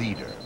leader.